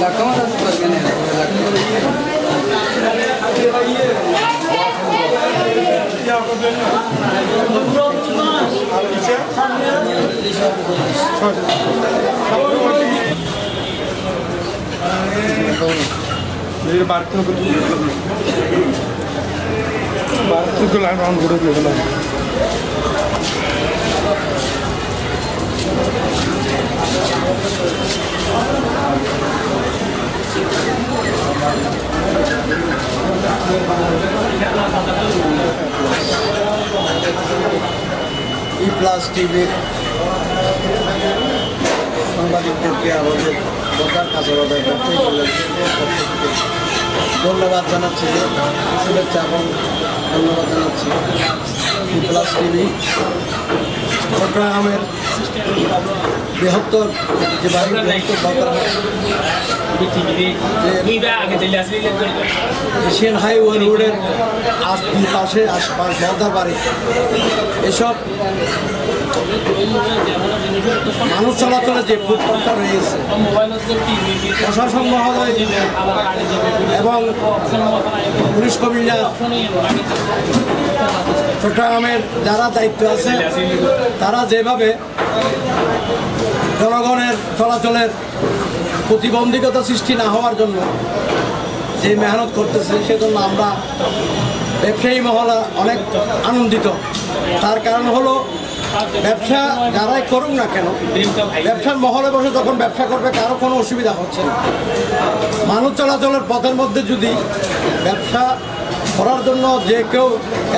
La cámara súper bien, la cámara. Round করে দিয়ে গেলাম ই প্লাস টিভির সাংবাদিকদেরকে আমাদের ধন্যবাদ জানাচ্ছি যে শুভেচ্ছা এবং ধন্যবাদ জানাচ্ছি। প্লাস টিভি চট্টগ্রামের বৃহত্তর যে বাড়ি বৃহত্তর এশিয়ান হাইওয়ে রোডের পাশে আশপাশ মলদার বাড়ি, এসব মানুষ চলাচলে যে ফুটপাথটা রয়েছে প্রশাসন মহোদয় এবং পুলিশ কমিশনার চট্টগ্রামের যারা দায়িত্ব আছে, তারা যেভাবে জনগণের চলাচলের প্রতিবন্ধকতা সৃষ্টি না হওয়ার জন্য যে মেহনত করতেছে, সেজন্য আমরা ব্যবসায়ী মহলা অনেক আনন্দিত। তার কারণ হলো, ব্যবসা যারাই করুক না কেন, ব্যবসার মহলে বসে যখন ব্যবসা করবে, কারও কোনো অসুবিধা হচ্ছে না। মানুষ চলাচলের পথের মধ্যে যদি ব্যবসা করার জন্য যে কেউ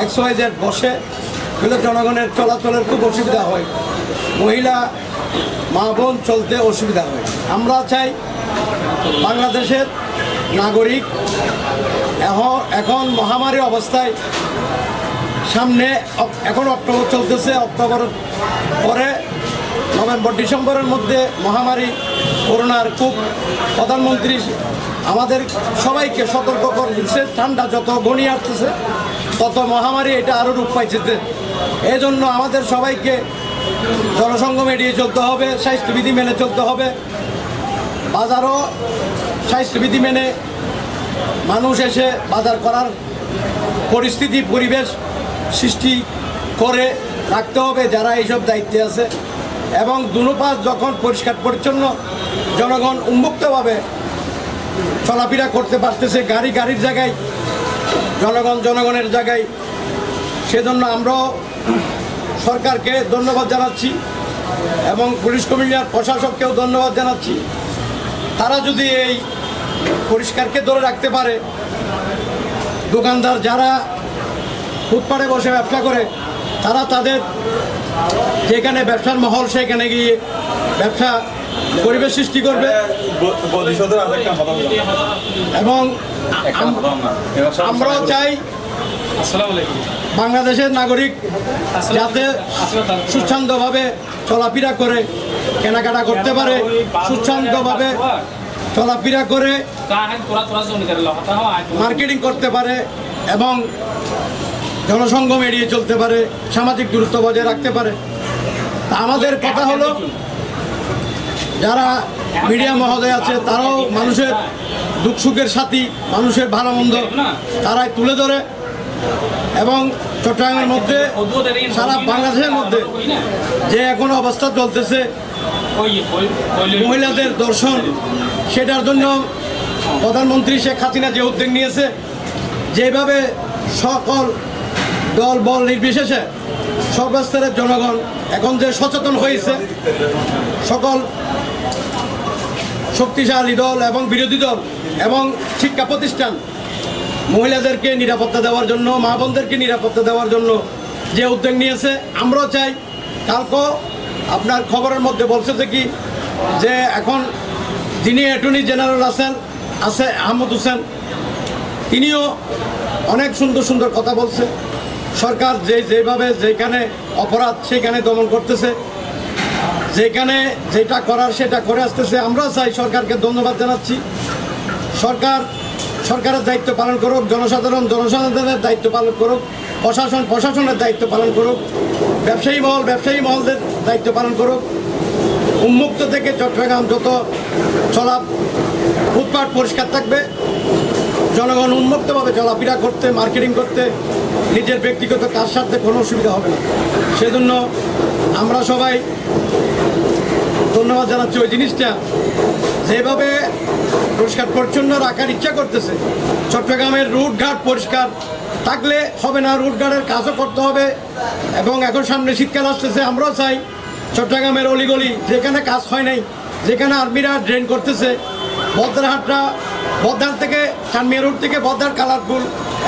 এক্স বসে, তাহলে জনগণের চলাচলের খুব অসুবিধা হয়। মহিলা, মা বোন চলতে অসুবিধা হয়। আমরা চাই বাংলাদেশের নাগরিক এখন মহামারী অবস্থায় সামনে এখন অক্টোবর চলতেছে, অক্টোবর পরে নভেম্বর, ডিসেম্বরের মধ্যে মহামারী, করোনার খুব প্রধানমন্ত্রী, আমাদের সবাইকে সতর্ক করে দিচ্ছে, ঠান্ডা যত ঘনিয়ে আসতেছে, তত মহামারী এটা আরও রূপ পাইছে। এই জন্য আমাদের সবাইকে জনসংগম এড়িয়ে চলতে হবে, স্বাস্থ্যবিধি মেনে চলতে হবে। বাজারও স্বাস্থ্যবিধি মেনে মানুষ এসে বাজার করার পরিস্থিতি, পরিবেশ সৃষ্টি করে রাখতে হবে, যারা এইসব দায়িত্বে আছে। এবং দুনুপাশ যখন পরিষ্কার পরিচ্ছন্ন জনগণ উন্মুক্তভাবে চলাফেরা করতে পারতেছে, গাড়ি গাড়ির জায়গায়, জনগণ জনগণের জায়গায়, সেজন্য আমরাও সরকারকে ধন্যবাদ জানাচ্ছি এবং পুলিশ কমিশনার প্রশাসককেও ধন্যবাদ জানাচ্ছি। তারা যদি এই পরিষ্কারকে ধরে রাখতে পারে দোকানদার যারা ফুটপাড়ে বসে ব্যবসা করে তারা তাদের যেখানে ব্যবসার মহল সেখানে গিয়ে ব্যবসা পরিবেশ সৃষ্টি করবে। এবং আমরাও চাই আসসালামু আলাইকুম। বাংলাদেশের নাগরিক যাতে সুচ্ছন্দভাবে চলাফেরা করে কেনাকাটা করতে পারে সুচ্ছন্দভাবে চলাফেরা করে হয় মার্কেটিং করতে পারে এবং জনসংগম এড়িয়ে চলতে পারে সামাজিক দূরত্ব বজায় রাখতে পারে। তা আমাদের কথা হলো যারা মিডিয়া মহোদয় আছে তারাও মানুষের দুঃখ সুখের সাথী মানুষের ভালো মন্দ তারাই তুলে ধরে। এবং চট্টগ্রামের মধ্যে, সারা বাংলাদেশের মধ্যে যে এখন অবস্থা চলতেছে, মহিলাদের দর্শন, সেটার জন্য প্রধানমন্ত্রী শেখ হাসিনা যে উদ্যোগ নিয়েছে, যেভাবে সকল দল, বল নির্বিশেষে সর্বস্তরের জনগণ এখন যে সচেতন হয়েছে, সকল শক্তিশালী দল এবং বিরোধী দল এবং শিক্ষা প্রতিষ্ঠান মহিলাদেরকে নিরাপত্তা দেওয়ার জন্য, মা বোনদেরকে নিরাপত্তা দেওয়ার জন্য যে উদ্যোগ নিয়েছে, আমরাও চাই। কালকে আপনার খবরের মধ্যে বলছে যে কি, যে এখন যিনি অ্যাটর্নি জেনারেল আছেন, আছে আহমদ হোসেন, তিনিও অনেক সুন্দর সুন্দর কথা বলছে। সরকার যে যেভাবে যেখানে অপরাধ সেখানে দমন করতেছে, যেখানে যেটা করার সেটা করে আসতেছে। আমরা চাই সরকারকে ধন্যবাদ জানাচ্ছি। সরকার সরকারের দায়িত্ব পালন করুক, জনসাধারণ জনসাধারণের দায়িত্ব পালন করুক, প্রশাসন, প্রশাসনের দায়িত্ব পালন করুক, ব্যবসায়ী মহল, ব্যবসায়ী মহলদের দায়িত্ব পালন করুক। উন্মুক্ত থেকে চট্টগ্রাম যত চলা ফুটপাট পরিষ্কার থাকবে, জনগণ উন্মুক্তভাবে চলাফেরা করতে, মার্কেটিং করতে, নিজের ব্যক্তিগত কাজ সারতে কোনো অসুবিধা হবে না। সেজন্য আমরা সবাই ধন্যবাদ জানাচ্ছি ওই জিনিসটা। যেভাবে পরিষ্কার, পরিচ্ছন্ন রাখার ইচ্ছা করতেছে, চট্টগ্রামের রুটঘাট পরিষ্কার থাকলে হবে না, রুটঘাটের কাজও করতে হবে এবং এখন সামনে শীতকাল আসতেছে, আমরাও চাই চট্টগ্রামের অলিগলি যেখানে কাজ হয় নাই, যেখানে আর্মিরা ড্রেন করতেছে বদ্রাহাটটা বদ্রাহাট থেকে চানমিয়া রোড থেকে বদ্রাহাট কালারপুল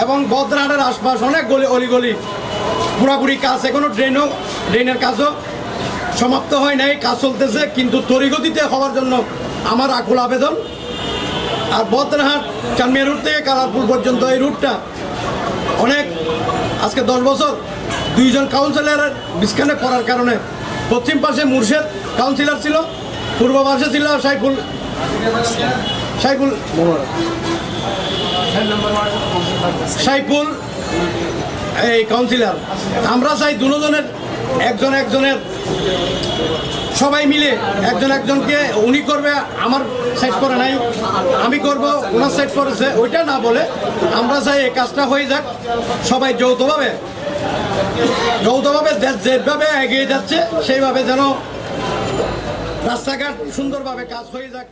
এবং বদ্রাহাটের আশপাশ অনেক গলি, অলিগলি পুরাপুরি কাজ এখনও ড্রেনও, ড্রেনের কাজও সমাপ্ত হয় নাই, কাজ চলতেছে, কিন্তু তরিগতিতে হওয়ার জন্য আমার আকুল আবেদন। আর বদ্রাহাট চানমিয়া রুট থেকে কালারপুর পর্যন্ত এই রুটটা অনেক, আজকে দশ বছর দুইজন কাউন্সিলরের বিস্কানে পড়ার কারণে পশ্চিম পাশে মুর্শেদ কাউন্সিলর ছিল, পূর্ব পাশে ছিল সাইফুল সাইফুল সাইফুল এই কাউন্সিলর আমরা চাই দুজনের, একজন একজনের সবাই মিলে একজন একজনকে উনি করবে, আমার সাইড করে নাই, আমি করব, ওনার সাইড করেছে, ওইটা না বলে আমরা চাই এই কাজটা হয়ে যাক, সবাই যৌথভাবে যৌথভাবে দেশ যেভাবে এগিয়ে যাচ্ছে, সেইভাবে যেন রাস্তাঘাট সুন্দরভাবে কাজ হয়ে যাক।